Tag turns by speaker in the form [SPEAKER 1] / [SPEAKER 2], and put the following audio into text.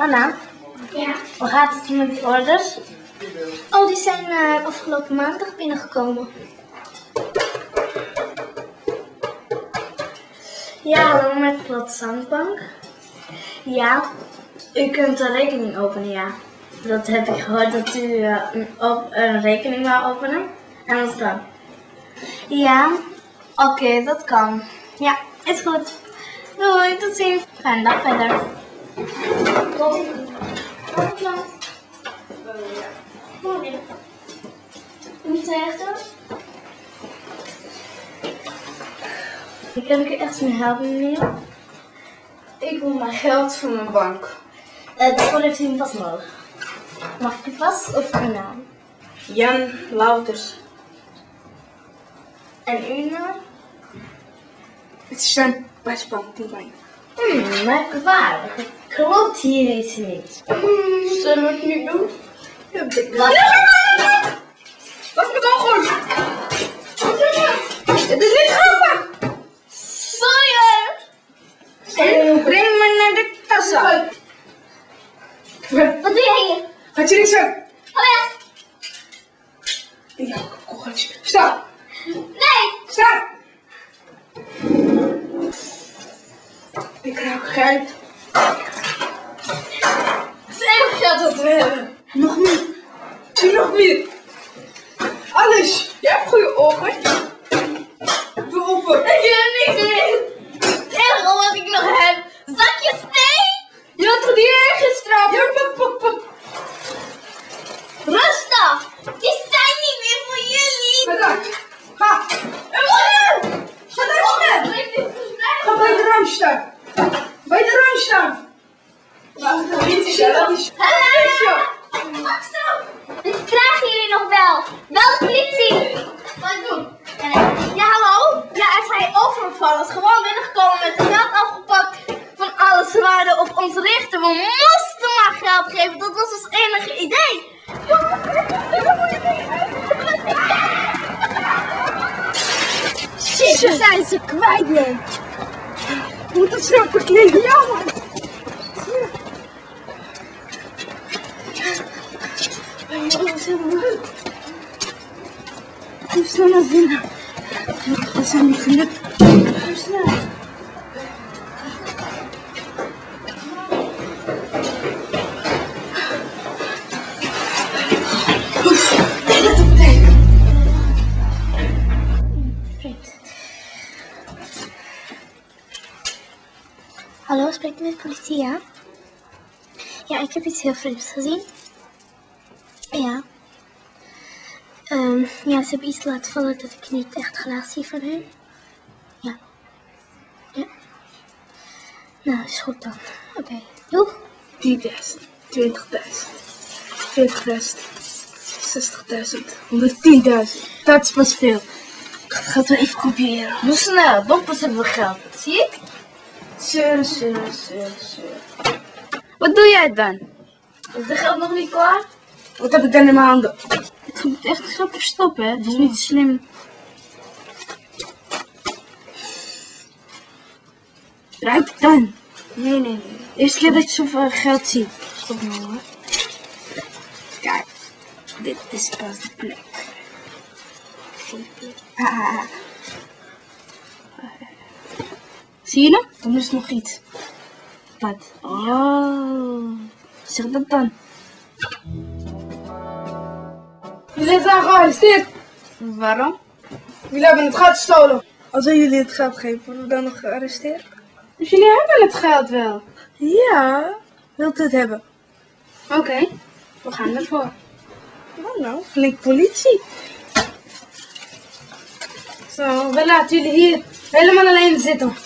[SPEAKER 1] Anna,
[SPEAKER 2] Ja.
[SPEAKER 1] hoe gaat het met die orders?
[SPEAKER 2] Oh, die zijn eh, afgelopen maandag binnengekomen.
[SPEAKER 1] Ja, hallo met Plat Zandbank. Ja, u kunt een rekening openen, ja. Dat heb ik gehoord dat u eh, een, op, een rekening wou openen. En wat dan? Ja, oké, dat kan. Ja, is goed. Doei, tot ziens. Fijne dag verder. Niet? Kan ik u echt mee helpen, meneer?
[SPEAKER 3] Ik wil mijn geld van mijn bank.
[SPEAKER 1] Uh, daarvoor heeft u een pas nodig. Mag ik uw pas of uw naam?
[SPEAKER 3] Jan Louters.
[SPEAKER 1] En uw naam?
[SPEAKER 3] Het is een pasbank die mij.
[SPEAKER 1] Hmm, merkwaardig. Het klopt hier iets niet.
[SPEAKER 3] Zullen we het nu doen? Ja, ik
[SPEAKER 1] Wat?
[SPEAKER 3] Wat met ogen? Het is niet grappig!
[SPEAKER 1] Sorry hoor!
[SPEAKER 3] En breng me naar de kassa.
[SPEAKER 1] Wat doe jij hier?
[SPEAKER 3] Gaat je niet zo?
[SPEAKER 1] Ga weg!
[SPEAKER 3] Ja, kogeltje. Sta!
[SPEAKER 1] Nee!
[SPEAKER 3] Sta! Ik ruik geld.
[SPEAKER 1] Eeuwig geld dat we hebben.
[SPEAKER 3] Nog meer. Zie nog meer. Alles. Je hebt goede ogen. Doe open.
[SPEAKER 1] Ik heb niks meer. Het enige wat ik nog heb, zakje steen.
[SPEAKER 3] Je had toch die ergens Ja, pop, pop, pop.
[SPEAKER 1] Rustig! Die zijn niet meer voor jullie!
[SPEAKER 3] Ga daar. Ga. Ga daar snel. Ga bij de raam staan. Bij de raam staan. Is.
[SPEAKER 1] Wacht zo! Dit krijgen jullie nog wel. Wel de politie! Wat doen? Ja, hallo? Ja, er zijn overvallers gewoon binnengekomen met het geld afgepakt van alles. Ze waren op ons richten. We moesten maar geld geven. Dat was ons enige idee. Shit, we zijn ze kwijt, nee.
[SPEAKER 3] We moeten snel verkleden. Ja, man.
[SPEAKER 1] Hoe snel naar binnen?
[SPEAKER 3] We zijn niet gelukt.
[SPEAKER 1] Hoe snel?
[SPEAKER 2] Hallo, spreek met politie, ja? Ja, ik heb iets heel vreemds gezien. Ja. Ehm, ja, ze hebben iets laten vallen dat ik niet echt graag zie van hun. Ja. Ja. Nou, is goed dan. Oké, doeg.
[SPEAKER 3] 10.000, 20.000, 40.000, 60.000, 110.000. Dat is pas veel. Gaat we even kopiëren.
[SPEAKER 1] Doe snel, doppels hebben we geld. Zie je?
[SPEAKER 3] Zeur, zeur, zeur, zeur. Wat doe jij dan?
[SPEAKER 1] Is de geld nog niet klaar?
[SPEAKER 3] Wat heb ik dan in mijn handen?
[SPEAKER 1] Het moet echt zo verstoppen, hè? Het is niet slim.
[SPEAKER 3] Ruik dan.
[SPEAKER 1] Nee, nee, nee. Eerste keer dat je zoveel geld ziet. Stop nou hoor.
[SPEAKER 3] Kijk, dit is pas de plek. Ah.
[SPEAKER 1] Zie je nog?
[SPEAKER 3] Dan is nog iets.
[SPEAKER 1] Wat? Oh. Zeg dat dan.
[SPEAKER 3] Jullie zijn gearresteerd.
[SPEAKER 1] Waarom?
[SPEAKER 3] Jullie hebben het geld gestolen. Als wij jullie het geld geven, worden we dan nog gearresteerd? Dus jullie hebben het geld wel? Ja. Wilt u het hebben?
[SPEAKER 1] Oké, we gaan ervoor.
[SPEAKER 3] Nou, nou, flink politie. Zo, we laten jullie hier helemaal alleen zitten.